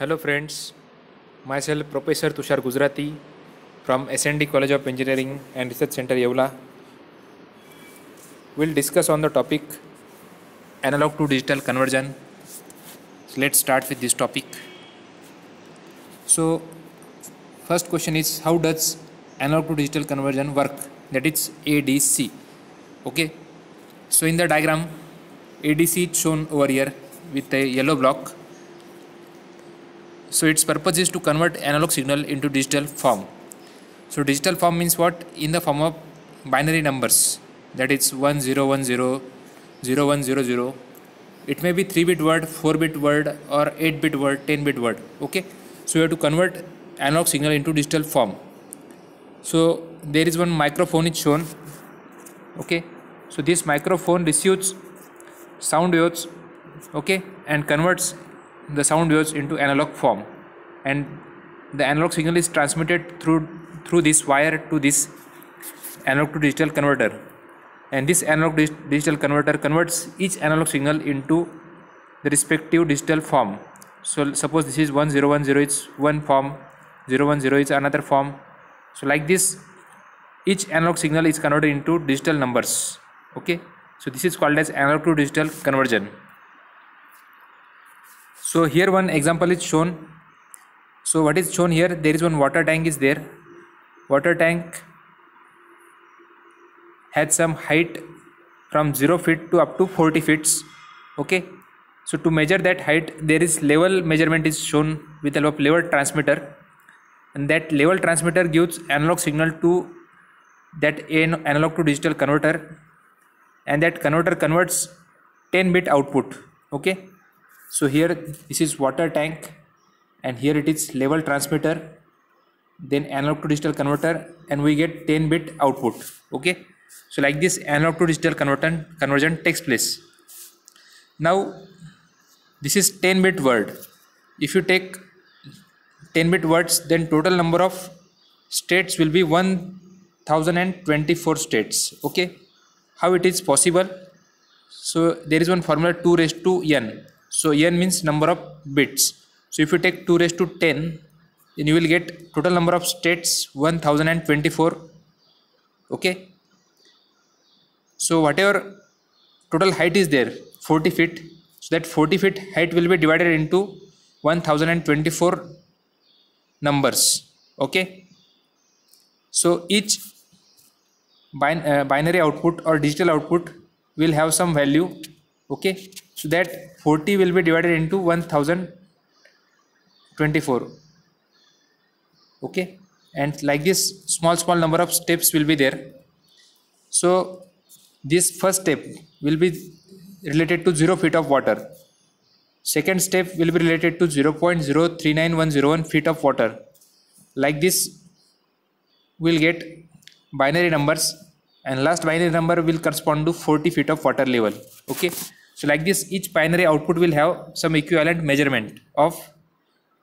Hello friends, myself Professor Tushar Gujrati from SND College of Engineering and Research Center Yevla. We'll discuss on the topic analog to digital conversion. So let's start with this topic. So first question is how does analog to digital conversion work? That is ADC. Okay. So in the diagram ADC is shown over here with a yellow block so its purpose is to convert analog signal into digital form. So digital form means what? In the form of binary numbers. That is 1010 0100 it may be 3 bit word 4 bit word or 8 bit word 10 bit word okay? So you have to convert analog signal into digital form. So there is one microphone is shown okay? So this microphone receives sound waves okay? And converts the sound waves into analog form. And the analog signal is transmitted through through this wire to this analog to digital converter. And this analog dig- digital converter converts each analog signal into the respective digital form. So suppose this is 1010 is one form 010 is another form. So like this each analog signal is converted into digital numbers. Okay? So this is called as analog to digital conversion so here one example is shown. So what is shown here? There is one water tank is there. Water tank had some height from 0 feet to up to 40 feet okay? So to measure that height there is level measurement is shown with the help of level transmitter. And that level transmitter gives analog signal to that an- analog to digital converter. And that converter converts 10 bit output okay so here this is water tank and here it is level transmitter then analog to digital converter and we get 10 bit output okay? So like this analog to digital conversion conversion takes place. Now this is 10 bit word. If you take 10 bit words then total number of states will be 1024 states okay? How it is possible? So there is one formula 2 raised to n so n means number of bits. So if you take 2 raised to 10 then you will get total number of states 1024 okay? So whatever total height is there 40 feet so that 40 feet height will be divided into 1024 numbers. Okay? So each bin- uh, binary output or digital output will have some value okay? So that 40 will be divided into 1024 okay? And like this small small number of steps will be there. So this first step will be related to 0 feet of water. Second step will be related to 0.039101 feet of water. Like this we'll get binary numbers and last binary number will correspond to 40 feet of water level. Okay so like this each binary output will have some equivalent measurement of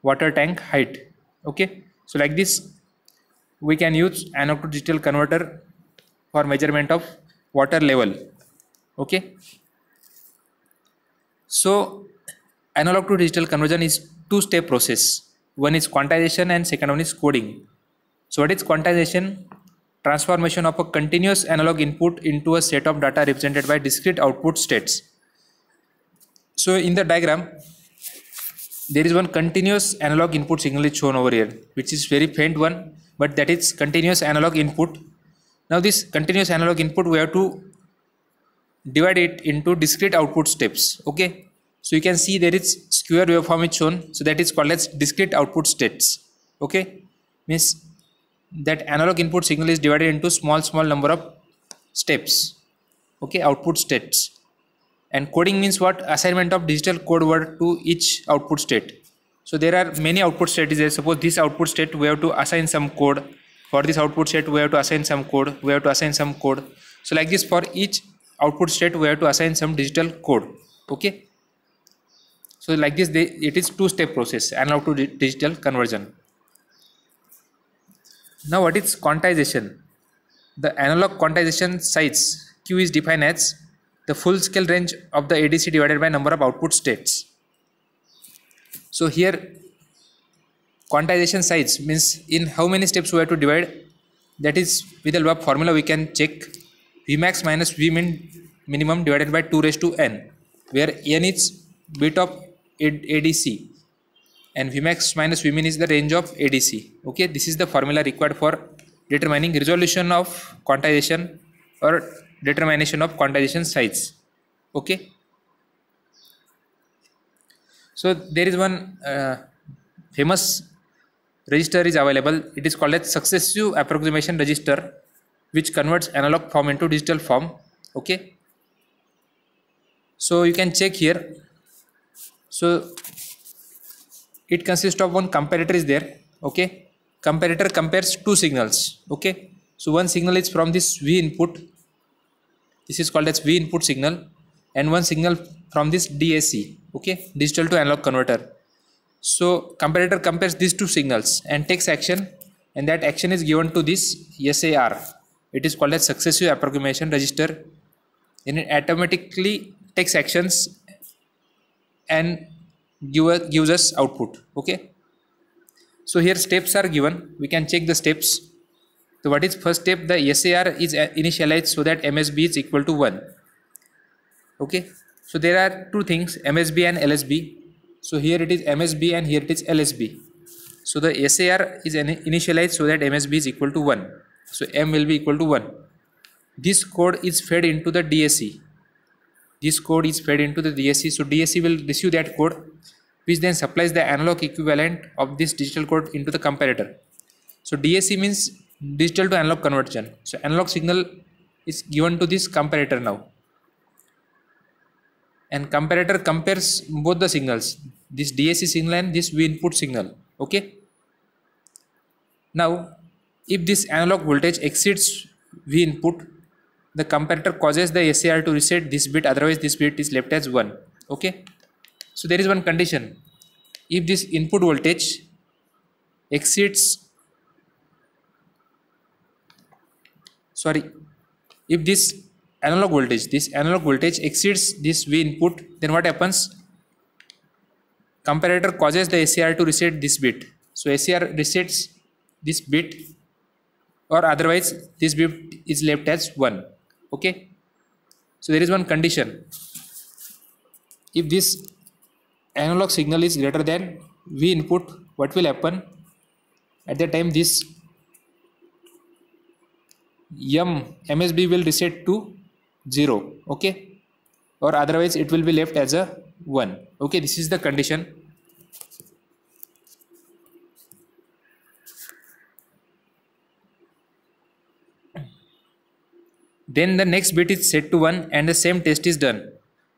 water tank height. Okay? So like this we can use analog to digital converter for measurement of water level. Okay? So analog to digital conversion is two step process. One is quantization and second one is coding. So what is quantization? Transformation of a continuous analog input into a set of data represented by discrete output states so in the diagram there is one continuous analog input signal is shown over here which is very faint one but that is continuous analog input. Now this continuous analog input we have to divide it into discrete output steps okay? So you can see there is square waveform is shown so that is called as discrete output states okay? Means that analog input signal is divided into small small number of steps okay? Output states and coding means what? Assignment of digital code word to each output state. So there are many output states there. Suppose this output state we have to assign some code. For this output state we have to assign some code. We have to assign some code. So like this for each output state we have to assign some digital code. Okay? So like this they, it is two step process. Analog to digital conversion. Now what is quantization? The analog quantization size q is defined as the full scale range of the adc divided by number of output states. So here quantization size means in how many steps we have to divide that is with the LUAP formula we can check Vmax minus Vmin minimum divided by 2 raised to n where n is bit of ADC and Vmax minus Vmin is the range of ADC okay this is the formula required for determining resolution of quantization or determination of quantization size okay? So there is one uh, famous register is available. It is called as successive approximation register which converts analog form into digital form. Okay? So you can check here. So it consists of one comparator is there. Okay? Comparator compares two signals. Okay? So one signal is from this v input this is called as v input signal and one signal from this DAC okay? Digital to analog converter. So comparator compares these two signals and takes action and that action is given to this SAR it is called as successive approximation register. And it automatically takes actions and give, gives us output okay? So here steps are given. We can check the steps so what is first step? The SAR is uh, initialized so that MSB is equal to 1 okay? So there are two things MSB and LSB so here it is MSB and here it is LSB so the SAR is initialized so that MSB is equal to 1 so M will be equal to 1 this code is fed into the DAC this code is fed into the DAC so DAC will receive that code which then supplies the analog equivalent of this digital code into the comparator. So DAC means digital to analog conversion. So analog signal is given to this comparator now. And comparator compares both the signals this DAC signal and this V input signal okay? Now if this analog voltage exceeds V input the comparator causes the SAR to reset this bit otherwise this bit is left as 1 okay? So there is one condition. If this input voltage exceeds sorry. If this analog voltage this analog voltage exceeds this V input then what happens? Comparator causes the SAR to reset this bit. So SAR resets this bit or otherwise this bit is left as 1 okay? So there is one condition. If this analog signal is greater than v input what will happen? At that time this m msb will reset to 0 okay or otherwise it will be left as a 1 okay this is the condition Then the next bit is set to 1 and the same test is done.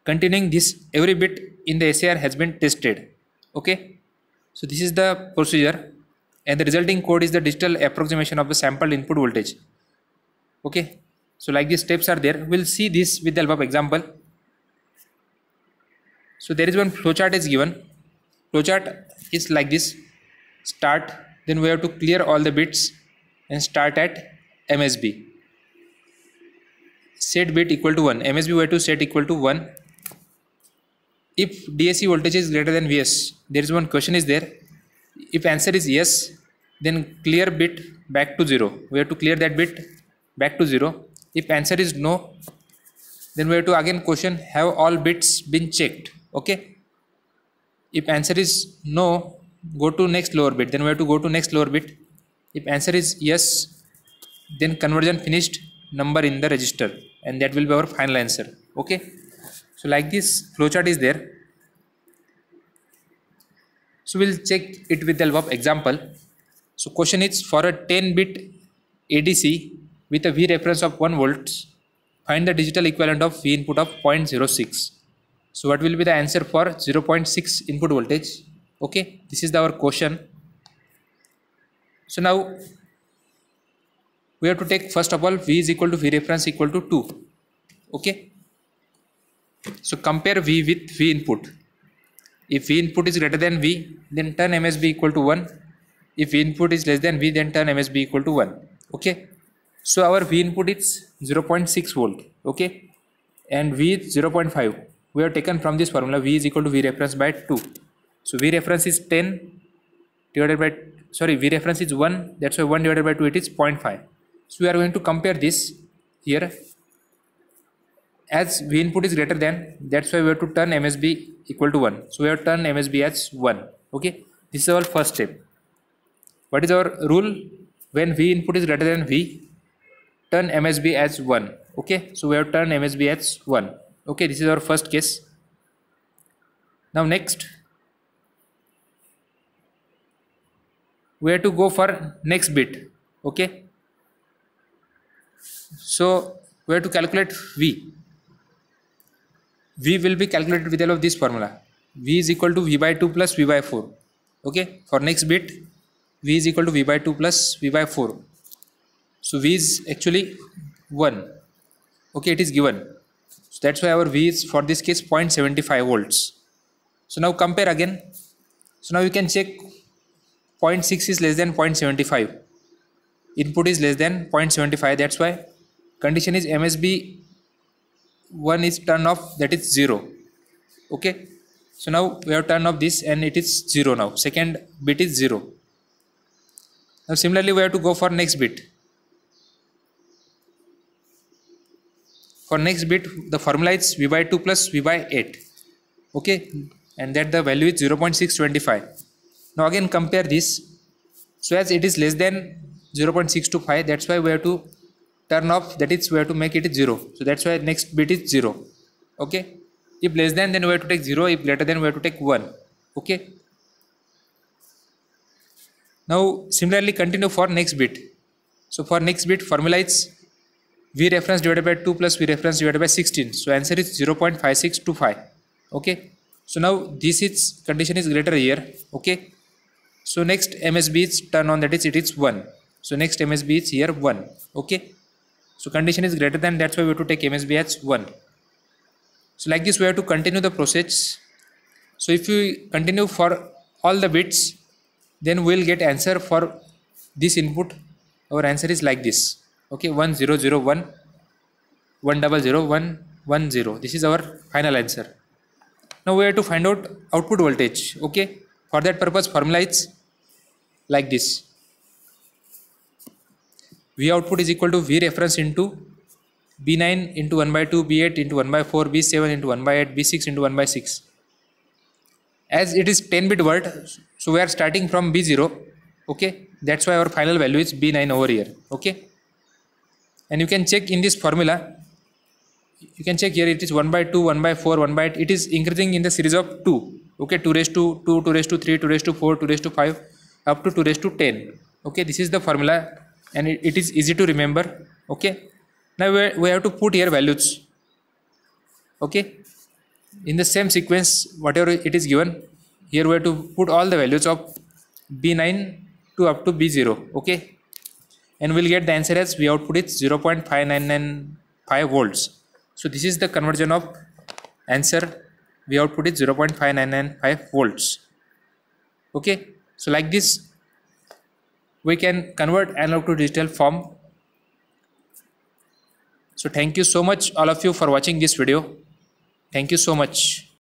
Continuing this, every bit in the SAR has been tested. Okay. So this is the procedure and the resulting code is the digital approximation of the sampled input voltage. Okay. So like these steps are there. We'll see this with the help of example. So there is one flowchart is given. Flowchart is like this. Start. Then we have to clear all the bits and start at MSB set bit equal to 1 msb we have to set equal to 1 if DAC voltage is greater than Vs there is one question is there if answer is yes then clear bit back to 0 we have to clear that bit back to 0 if answer is no then we have to again question have all bits been checked? Okay. If answer is no go to next lower bit. Then we have to go to next lower bit. If answer is yes then conversion finished number in the register. And that will be our final answer. Okay. So like this flowchart is there. So we'll check it with the help of example. So question is for a 10 bit adc with a v reference of 1 volts find the digital equivalent of v input of 0.06 so what will be the answer for 0.6 input voltage? Okay this is our question. So now we have to take first of all v is equal to v reference equal to 2 okay? So compare v with v input. If v input is greater than v then turn msb equal to 1 if v input is less than v then turn msb equal to 1 okay so our v input is 0.6 volt okay? And v is 0.5 we have taken from this formula v is equal to v reference by 2 so v reference is 10 divided by sorry v reference is 1 that's why 1 divided by 2 it is 0.5 so we are going to compare this here. As v input is greater than that's why we have to turn msb equal to 1 so we have turned msb as 1 okay? This is our first step. What is our rule? When v input is greater than v turn msb as 1 okay? So we have to turn msb as 1 okay? This is our first case. Now next. We have to go for next bit. Okay? So we have to calculate v. V will be calculated with help of this formula. V is equal to v by 2 plus v by 4 okay? For next bit v is equal to v by 2 plus v by 4 so v is actually 1 okay it is given. So that's why our v is for this case 0.75 volts. So now compare again. So now you can check 0.6 is less than 0.75 input is less than 0.75 that's why. Condition is msb 1 is turn off that is 0 okay? So now we have turned off this and it is 0 now. Second bit is 0 now similarly we have to go for next bit for next bit the formula is v by 2 plus v by 8 okay? And that the value is 0.625 now again compare this. So as it is less than 0.625 that's why we have to turn off. That is we have to make it 0 so that's why next bit is 0 okay? If less than then we have to take 0 if greater than we have to take 1 okay? Now similarly continue for next bit. So for next bit formula is v reference divided by 2 plus v reference divided by 16 so answer is 0.5625 okay? So now this is condition is greater here. Okay? So next msb is turn on that is it is 1 so next msb is here 1 okay? So condition is greater than that's why we have to take msb as 1 so like this we have to continue the process. So if we continue for all the bits then we'll get answer for this input. Our answer is like this okay 1001 100 this is our final answer. Now we have to find out output voltage okay? For that purpose formula is like this. V output is equal to v reference into b9 into 1 by 2 b8 into 1 by 4 b7 into 1 by 8 b6 into 1 by 6 as it is 10 bit word so we are starting from b0 okay? That's why our final value is b9 over here okay and you can check in this formula. You can check here it is 1 by 2 1 by 4 1 by 8 it is increasing in the series of 2 okay 2 raised to 2 2 raised to 3 2 raised to 4 2 raised to 5 up to 2 raised to 10 okay this is the formula and it, it is easy to remember. Okay now we, we have to put here values. Okay in the same sequence whatever it is given here we have to put all the values of b9 to up to b0 okay and we'll get the answer as we output is 0.5995 volts. So this is the conversion of answer. We output is 0.5995 volts. Okay? So like this we can convert analog to digital form. So thank you so much all of you for watching this video. Thank you so much